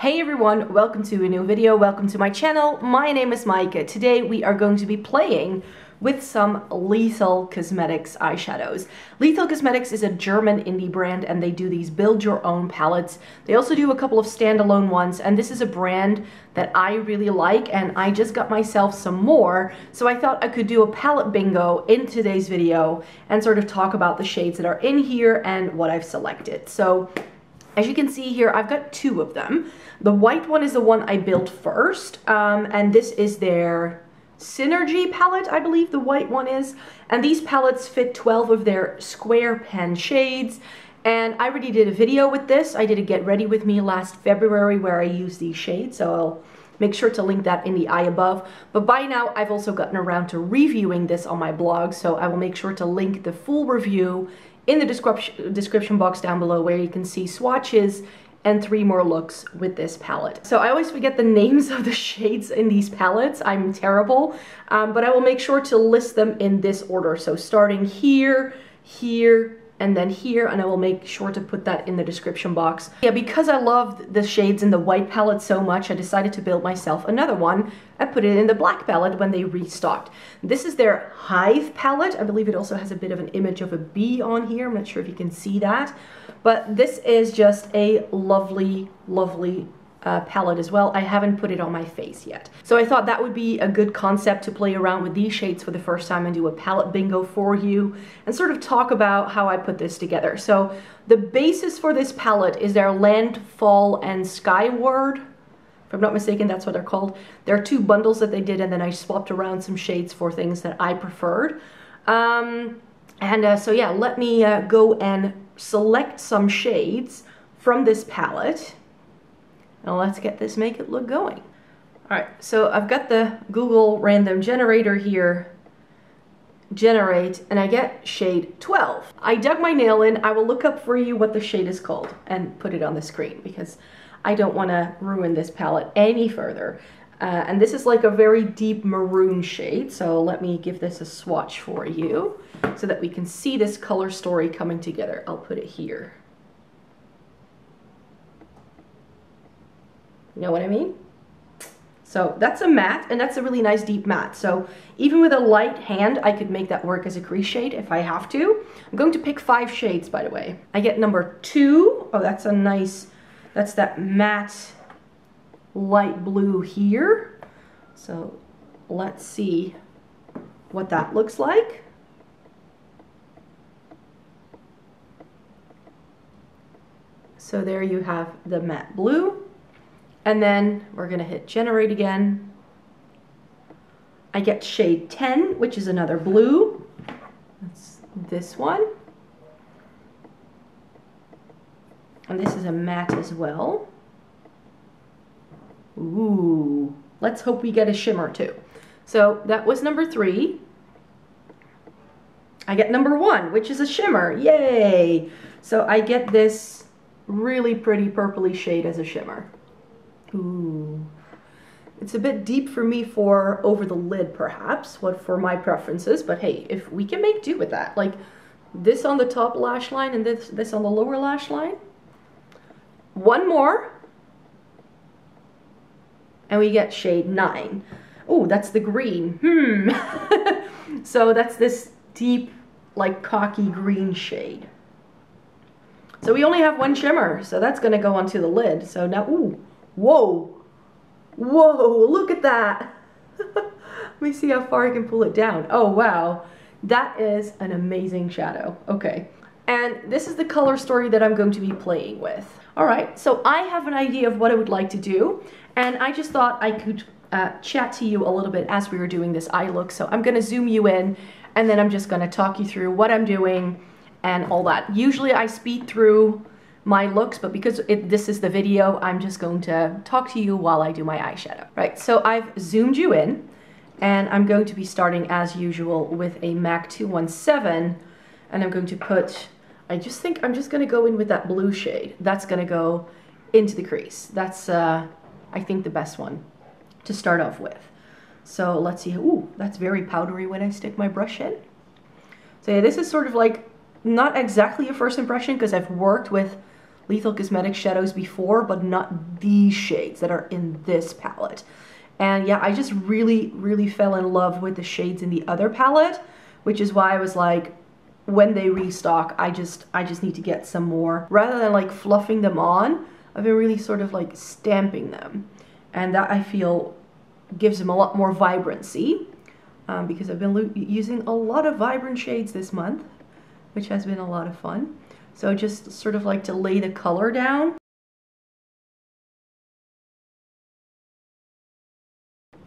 Hey everyone, welcome to a new video, welcome to my channel. My name is Maaike. Today we are going to be playing with some Lethal Cosmetics eyeshadows. Lethal Cosmetics is a German indie brand and they do these build your own palettes. They also do a couple of standalone ones and this is a brand that I really like and I just got myself some more so I thought I could do a palette bingo in today's video and sort of talk about the shades that are in here and what I've selected. So as you can see here, I've got two of them. The white one is the one I built first, um, and this is their Synergy palette, I believe the white one is. And these palettes fit 12 of their square pan shades. And I already did a video with this. I did a get ready with me last February where I used these shades. So I'll make sure to link that in the eye above. But by now, I've also gotten around to reviewing this on my blog. So I will make sure to link the full review in the description, description box down below where you can see swatches and three more looks with this palette. So I always forget the names of the shades in these palettes. I'm terrible, um, but I will make sure to list them in this order. So starting here, here, and then here and I will make sure to put that in the description box. Yeah, because I loved the shades in the white palette so much, I decided to build myself another one I put it in the black palette when they restocked. This is their Hyve palette. I believe it also has a bit of an image of a bee on here. I'm not sure if you can see that, but this is just a lovely, lovely uh, palette as well. I haven't put it on my face yet. So I thought that would be a good concept to play around with these shades for the first time and do a palette bingo for you and sort of talk about how I put this together. So the basis for this palette is their Landfall and Skyward. If I'm not mistaken, that's what they're called. There are two bundles that they did and then I swapped around some shades for things that I preferred. Um, and uh, so yeah, let me uh, go and select some shades from this palette now let's get this make it look going. Alright, so I've got the Google random generator here, generate, and I get shade 12. I dug my nail in, I will look up for you what the shade is called and put it on the screen because I don't want to ruin this palette any further. Uh, and this is like a very deep maroon shade, so let me give this a swatch for you so that we can see this color story coming together. I'll put it here. You know what I mean? So that's a matte, and that's a really nice deep matte. So even with a light hand, I could make that work as a crease shade if I have to. I'm going to pick five shades, by the way. I get number two. Oh, that's a nice, that's that matte light blue here. So let's see what that looks like. So there you have the matte blue. And then we're gonna hit generate again. I get shade 10, which is another blue. That's this one. And this is a matte as well. Ooh, let's hope we get a shimmer too. So that was number three. I get number one, which is a shimmer, yay! So I get this really pretty purpley shade as a shimmer. Ooh. It's a bit deep for me for over the lid, perhaps, what for my preferences, but hey, if we can make do with that, like this on the top lash line and this, this on the lower lash line. One more. And we get shade nine. Oh, that's the green. Hmm. so that's this deep, like khaki green shade. So we only have one shimmer, so that's gonna go onto the lid. So now, ooh, Whoa. Whoa, look at that. Let me see how far I can pull it down. Oh, wow. That is an amazing shadow. Okay. And this is the color story that I'm going to be playing with. All right, so I have an idea of what I would like to do, and I just thought I could uh, chat to you a little bit as we were doing this eye look. So I'm gonna zoom you in, and then I'm just gonna talk you through what I'm doing and all that. Usually I speed through my looks, but because it, this is the video, I'm just going to talk to you while I do my eyeshadow. Right, so I've zoomed you in, and I'm going to be starting as usual with a MAC 217, and I'm going to put, I just think I'm just gonna go in with that blue shade. That's gonna go into the crease. That's, uh, I think, the best one to start off with. So let's see, ooh, that's very powdery when I stick my brush in. So yeah, this is sort of like, not exactly a first impression because I've worked with Lethal Cosmetics shadows before, but not these shades that are in this palette. And yeah, I just really, really fell in love with the shades in the other palette, which is why I was like, when they restock, I just, I just need to get some more. Rather than like fluffing them on, I've been really sort of like stamping them. And that I feel gives them a lot more vibrancy um, because I've been using a lot of vibrant shades this month, which has been a lot of fun. So just sort of like to lay the color down.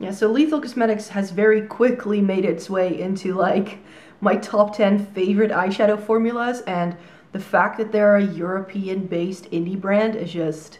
Yeah, so Lethal Cosmetics has very quickly made its way into like my top 10 favorite eyeshadow formulas and the fact that they're a European based indie brand is just,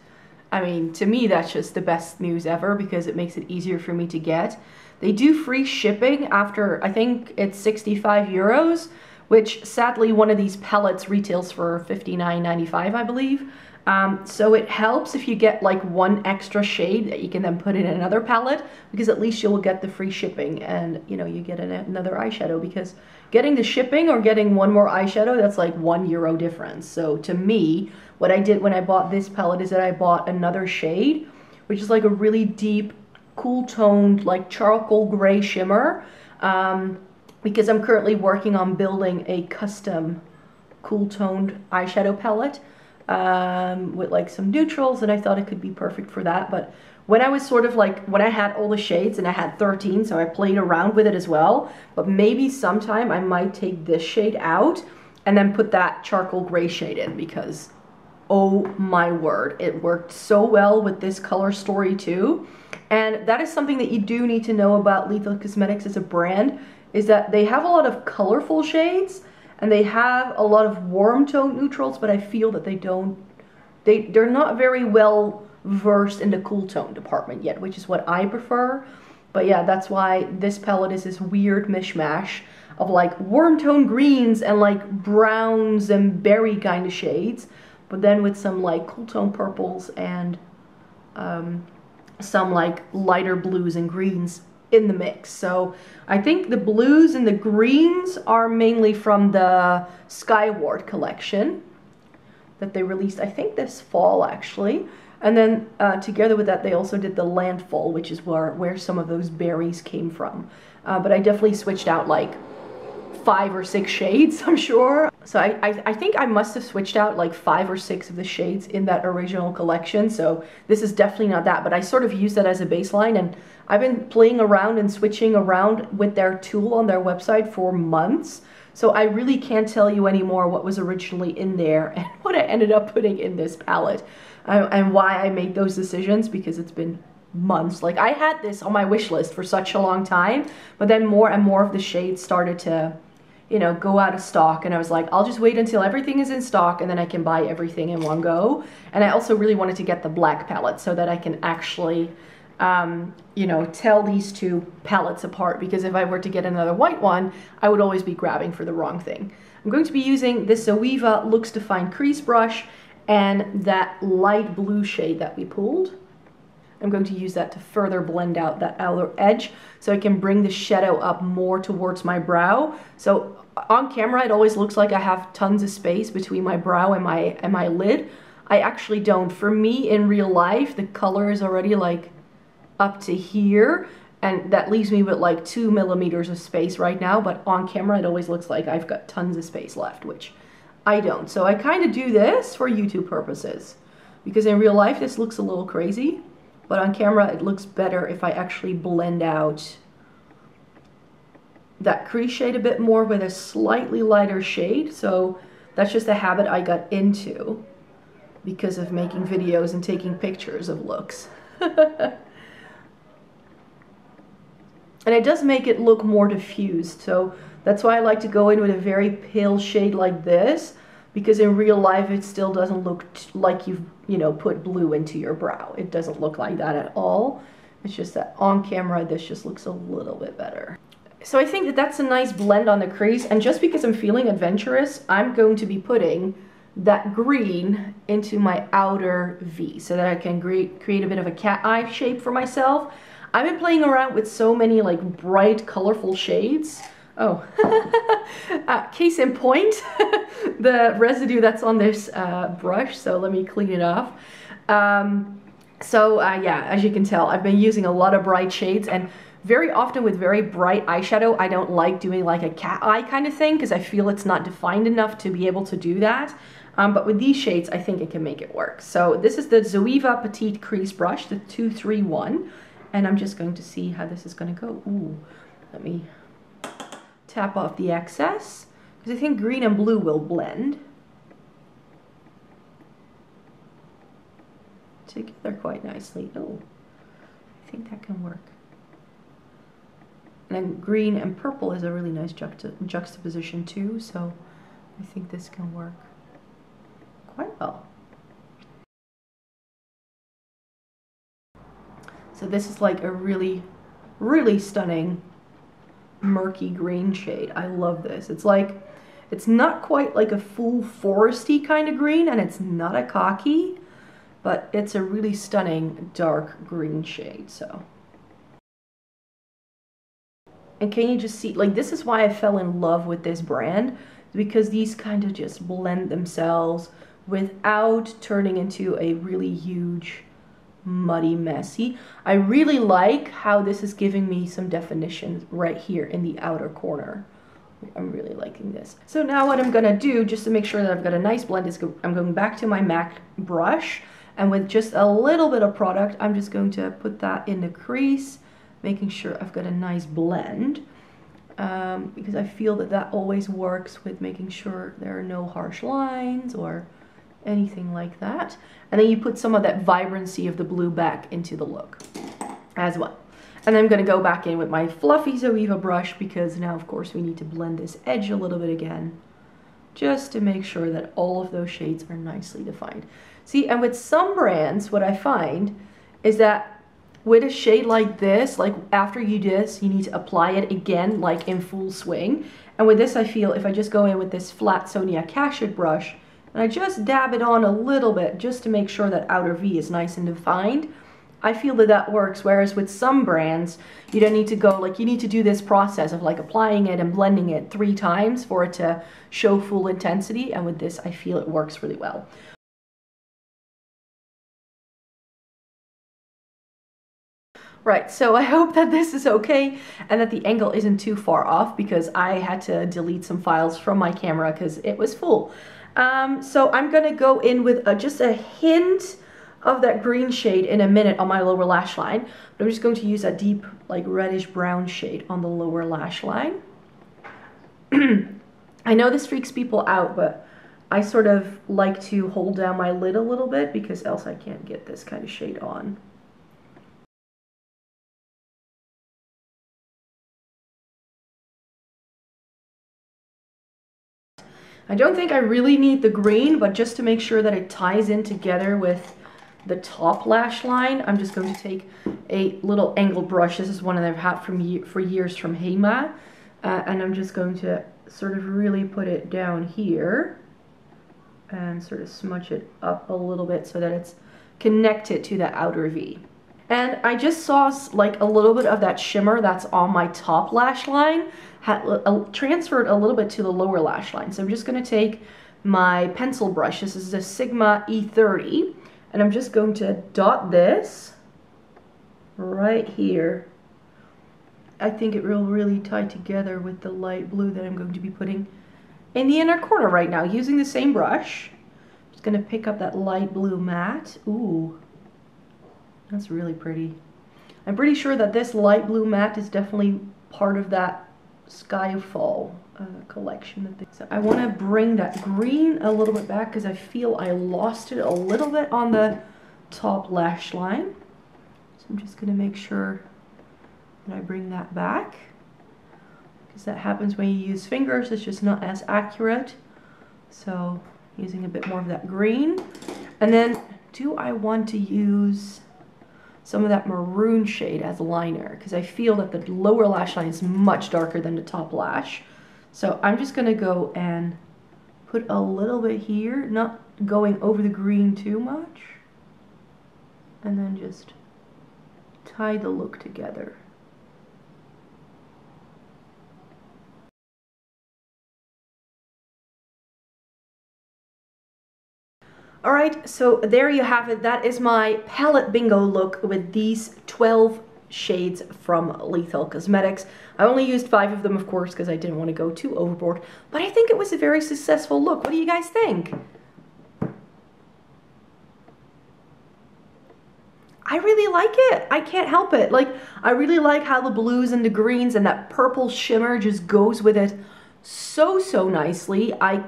I mean, to me that's just the best news ever because it makes it easier for me to get. They do free shipping after, I think it's 65 euros, which sadly one of these palettes retails for 59.95, I believe. Um, so it helps if you get like one extra shade that you can then put in another palette because at least you'll get the free shipping and you know you get an, another eyeshadow because getting the shipping or getting one more eyeshadow that's like one euro difference. So to me what I did when I bought this palette is that I bought another shade which is like a really deep cool toned like charcoal gray shimmer um, because I'm currently working on building a custom cool toned eyeshadow palette um, with like some neutrals and I thought it could be perfect for that. But when I was sort of like, when I had all the shades and I had 13, so I played around with it as well. But maybe sometime I might take this shade out and then put that charcoal gray shade in because oh my word, it worked so well with this color story too. And that is something that you do need to know about Lethal Cosmetics as a brand is that they have a lot of colorful shades and they have a lot of warm tone neutrals, but I feel that they don't, they, they're not very well versed in the cool tone department yet, which is what I prefer. But yeah, that's why this palette is this weird mishmash of like warm tone greens and like browns and berry kind of shades, but then with some like cool tone purples and um, some like lighter blues and greens in the mix. So I think the blues and the greens are mainly from the Skyward collection that they released, I think this fall actually. And then uh, together with that, they also did the Landfall, which is where, where some of those berries came from. Uh, but I definitely switched out like five or six shades, I'm sure. So I, I, I, think I must have switched out like five or six of the shades in that original collection. So this is definitely not that, but I sort of use that as a baseline and I've been playing around and switching around with their tool on their website for months. So I really can't tell you anymore what was originally in there and what I ended up putting in this palette uh, and why I made those decisions because it's been months. Like I had this on my wish list for such a long time, but then more and more of the shades started to you know, go out of stock. And I was like, I'll just wait until everything is in stock and then I can buy everything in one go. And I also really wanted to get the black palette so that I can actually, um, you know, tell these two palettes apart because if I were to get another white one, I would always be grabbing for the wrong thing. I'm going to be using this Zoeva Looks Define Crease Brush and that light blue shade that we pulled. I'm going to use that to further blend out that outer edge so I can bring the shadow up more towards my brow. So on camera, it always looks like I have tons of space between my brow and my, and my lid. I actually don't. For me, in real life, the color is already like up to here and that leaves me with like two millimeters of space right now, but on camera, it always looks like I've got tons of space left, which I don't. So I kind of do this for YouTube purposes because in real life, this looks a little crazy. But on camera, it looks better if I actually blend out that crease shade a bit more with a slightly lighter shade. So that's just a habit I got into because of making videos and taking pictures of looks. and it does make it look more diffused. So that's why I like to go in with a very pale shade like this because in real life it still doesn't look like you've you know put blue into your brow. It doesn't look like that at all. It's just that on camera this just looks a little bit better. So I think that that's a nice blend on the crease. And just because I'm feeling adventurous I'm going to be putting that green into my outer V so that I can create a bit of a cat eye shape for myself. I've been playing around with so many like bright colorful shades Oh, uh, case in point, the residue that's on this uh, brush, so let me clean it off. Um, so uh, yeah, as you can tell, I've been using a lot of bright shades and very often with very bright eyeshadow, I don't like doing like a cat eye kind of thing because I feel it's not defined enough to be able to do that. Um, but with these shades, I think it can make it work. So this is the Zoeva Petite Crease Brush, the 231. And I'm just going to see how this is going to go. Ooh, let me tap off the excess because I think green and blue will blend together quite nicely. Oh, I think that can work. And then green and purple is a really nice juxta juxtaposition too, so I think this can work quite well. So this is like a really, really stunning murky green shade. I love this. It's like, it's not quite like a full foresty kind of green and it's not a khaki, but it's a really stunning dark green shade, so. And can you just see, like this is why I fell in love with this brand, because these kind of just blend themselves without turning into a really huge muddy messy. I really like how this is giving me some definition right here in the outer corner. I'm really liking this. So now what I'm gonna do, just to make sure that I've got a nice blend, is go I'm going back to my MAC brush, and with just a little bit of product, I'm just going to put that in the crease, making sure I've got a nice blend. Um, because I feel that that always works with making sure there are no harsh lines or anything like that. And then you put some of that vibrancy of the blue back into the look as well. And I'm going to go back in with my fluffy Zoeva brush because now, of course, we need to blend this edge a little bit again just to make sure that all of those shades are nicely defined. See, and with some brands, what I find is that with a shade like this, like after you do this, you need to apply it again, like in full swing. And with this, I feel if I just go in with this flat Sonia Kashuk brush, and I just dab it on a little bit just to make sure that outer V is nice and defined. I feel that that works, whereas with some brands, you don't need to go, like you need to do this process of like applying it and blending it three times for it to show full intensity, and with this I feel it works really well. Right, so I hope that this is okay and that the angle isn't too far off because I had to delete some files from my camera because it was full. Um, so I'm to go in with a, just a hint of that green shade in a minute on my lower lash line. But I'm just going to use a deep like reddish brown shade on the lower lash line. I know this freaks people out, but I sort of like to hold down my lid a little bit because else I can't get this kind of shade on. I don't think I really need the green, but just to make sure that it ties in together with the top lash line, I'm just going to take a little angled brush. This is one that I've had from for years from Hema. Uh, and I'm just going to sort of really put it down here and sort of smudge it up a little bit so that it's connected to the outer V. And I just saw like a little bit of that shimmer that's on my top lash line had uh, transferred a little bit to the lower lash line. So I'm just going to take my pencil brush. This is a Sigma E30. And I'm just going to dot this right here. I think it will really tie together with the light blue that I'm going to be putting in the inner corner right now using the same brush. I'm Just going to pick up that light blue matte. Ooh, that's really pretty. I'm pretty sure that this light blue matte is definitely part of that Skyfall uh, collection. So I want to bring that green a little bit back because I feel I lost it a little bit on the top lash line. So I'm just going to make sure that I bring that back because that happens when you use fingers. It's just not as accurate. So using a bit more of that green. And then do I want to use some of that maroon shade as liner because I feel that the lower lash line is much darker than the top lash. So I'm just going to go and put a little bit here, not going over the green too much. And then just tie the look together. Alright, so there you have it. That is my palette bingo look with these 12 shades from Lethal Cosmetics. I only used five of them, of course, because I didn't want to go too overboard. But I think it was a very successful look. What do you guys think? I really like it. I can't help it. Like, I really like how the blues and the greens and that purple shimmer just goes with it so, so nicely. I,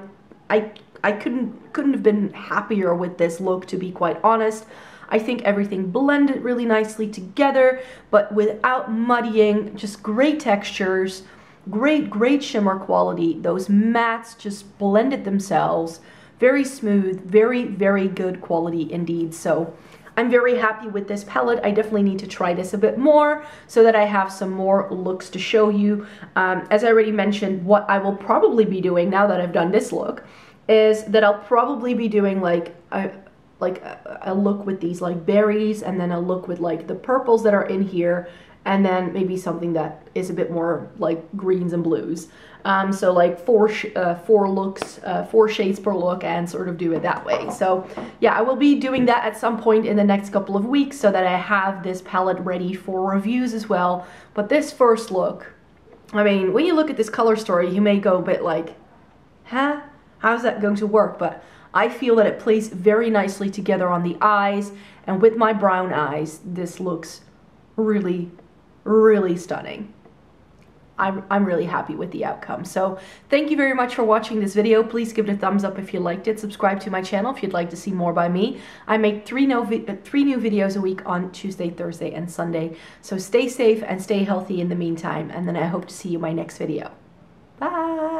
I, I couldn't, couldn't have been happier with this look, to be quite honest. I think everything blended really nicely together, but without muddying, just great textures, great, great shimmer quality. Those mattes just blended themselves. Very smooth, very, very good quality indeed. So I'm very happy with this palette. I definitely need to try this a bit more so that I have some more looks to show you. Um, as I already mentioned, what I will probably be doing now that I've done this look is that I'll probably be doing like a, like a, a look with these like berries and then a look with like the purples that are in here and then maybe something that is a bit more like greens and blues. Um, so like four uh, four looks, uh, four shades per look and sort of do it that way. So yeah, I will be doing that at some point in the next couple of weeks so that I have this palette ready for reviews as well. But this first look, I mean, when you look at this color story, you may go a bit like, huh? How's that going to work? But I feel that it plays very nicely together on the eyes and with my brown eyes, this looks really, really stunning. I'm, I'm really happy with the outcome. So thank you very much for watching this video. Please give it a thumbs up if you liked it. Subscribe to my channel if you'd like to see more by me. I make three, no uh, three new videos a week on Tuesday, Thursday, and Sunday. So stay safe and stay healthy in the meantime. And then I hope to see you in my next video. Bye!